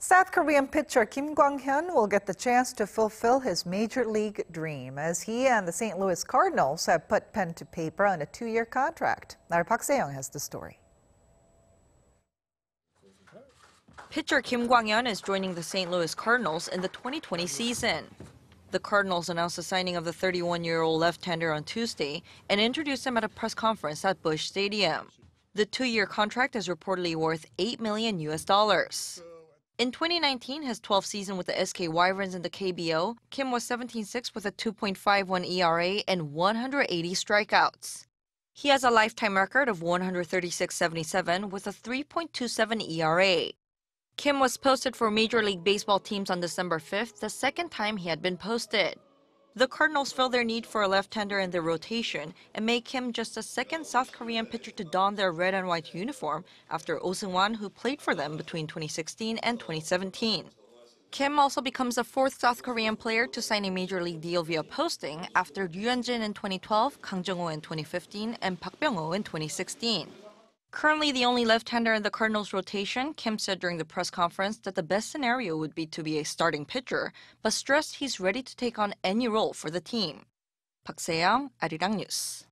South Korean pitcher Kim Kwang-hyun will get the chance to fulfill his major league dream as he and the St. Louis Cardinals have put pen to paper on a two-year contract. Our Park Se-young has the story. Pitcher Kim Kwang-hyun is joining the St. Louis Cardinals in the 2020 season. The Cardinals announced the signing of the 31-year-old left-hander on Tuesday and introduced him at a press conference at Busch Stadium. The two-year contract is reportedly worth 8 million US dollars. In 2019, his 12th season with the SK Wyverns in the KBO, Kim was 17-6 with a 2.51 ERA and 180 strikeouts. He has a lifetime record of 136-77 with a 3.27 ERA. Kim was posted for Major League Baseball teams on December 5th, the second time he had been posted. The Cardinals feel their need for a left-hander in their rotation and make him just the second South Korean pitcher to don their red and white uniform after Oh Seung-hwan, who played for them between 2016 and 2017. Kim also becomes the fourth South Korean player to sign a major league deal via posting after Ryu Hyun-jin in 2012, Kang Jung-ho in 2015, and Park Byung-ho in 2016. Currently the only left-hander in the Cardinals rotation, Kim said during the press conference that the best scenario would be to be a starting pitcher, but stressed he's ready to take on any role for the team. Park Se-young, Arirang News.